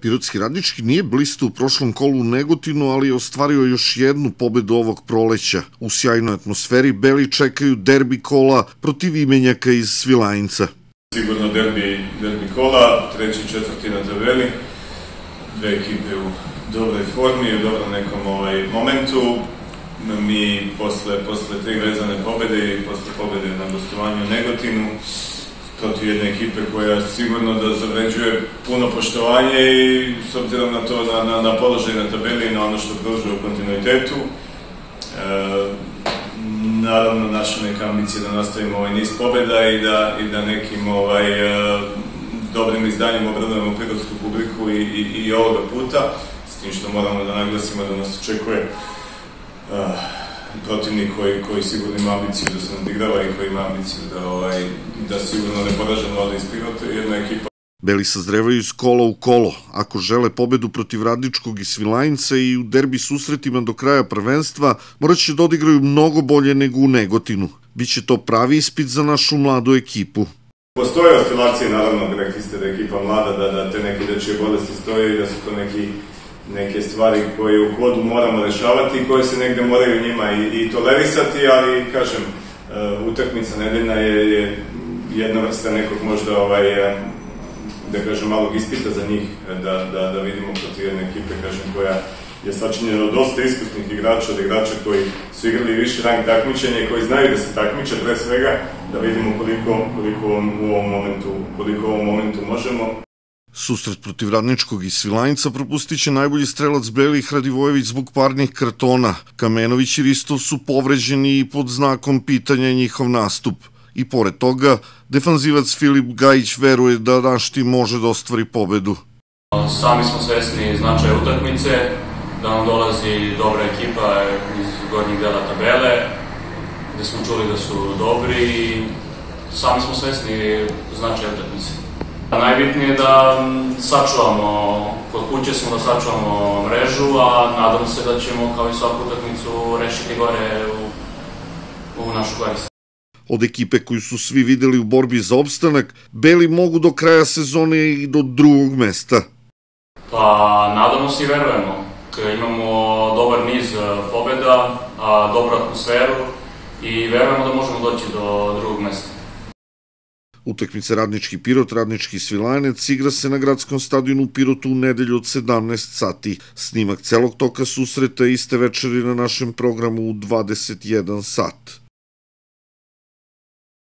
Pirotski radnički nije blisto u prošlom kolu u Negotinu, ali je ostvario još jednu pobedu ovog proleća. U sjajnoj atmosferi Beli čekaju derbi kola protiv imenjaka iz Svilajnca. Sigurno derbi, derbi kola, treći četvrti na tabeli, dve ekipe u dobroj formi, u dobrom nekom ovaj, momentu. Mi posle, posle tri vezane pobede i posle pobede na gostovanju Negotinu, protiv jedne ekipe koja sigurno da zavređuje puno poštovanje i s obzirom na to, na, na, na položaj na tabeli i na ono što pružuje u kontinuitetu. E, naravno, naša neka ambicija da nastavimo ovaj niz pobeda i da, i da nekim ovaj, e, dobrim izdanjem obradujemo prirodsku publiku i, i, i ovoga puta, s tim što moramo da naglasimo da nas očekuje uh, protivnik koji, koji sigurno ima ambiciju da se nadigrava i koji ima ambiciju da, ovaj, da sigurno ne poraženo ode iz Pirota jedna ekipa Beli sazrevaju iz kola u kolo. Ako žele pobedu protiv Radničkog i Svilajnca i u derbi susretima do kraja prvenstva, morat će da odigraju mnogo bolje nego u Negotinu. Biće to pravi ispit za našu mladu ekipu. Postoje oscilacije, naravno, rekli ste da je ekipa mlada, da, da te neke dečije bolesti stoje i da su to neki neke stvari koje u hodu moramo rešavati i koje se negde moraju njima i, i tolerisati, ali kažem, uh, utakmica nedeljna je, je jedna vrsta nekog možda ovaj, da kažem, malog ispita za njih, da, da, da vidimo protiv jedne ekipe, kažem, koja je sačinjena od dosta iskusnih igrača, od igrača koji su igrali više rang takmičenja i koji znaju da se takmiče pre svega, da vidimo koliko, koliko u ovom momentu, koliko u ovom momentu možemo. Susret protiv Radničkog i Svilajnca propustiće najbolji strelac Beli Hradivojević zbog parnih kartona. Kamenović i Ristov su povređeni i pod znakom pitanja njihov nastup. I pored toga, defanzivac Filip Gajić veruje da naš tim može da ostvari pobedu. Sami smo svesni značaja utakmice, da nam dolazi dobra ekipa iz gornjih dela tabele, gde smo čuli da su dobri i sami smo svesni značaja utakmice. Najbitnije je da sačuvamo, kod kuće smo da sačuvamo mrežu, a nadam se da ćemo kao i svaku utakmicu rešiti gore u, u našu korist. Od ekipe koju su svi videli u borbi za opstanak, Beli mogu do kraja sezone i do drugog mesta. Pa, nadamo se i verujemo. Imamo dobar niz e, pobeda, a dobru atmosferu i verujemo da možemo doći do drugog mesta. Utakmica Radnički Pirot, Radnički Svilanec igra se na gradskom stadionu u Pirotu u nedelju od 17 sati. Snimak celog toka susreta iste večeri na našem programu u 21 sat.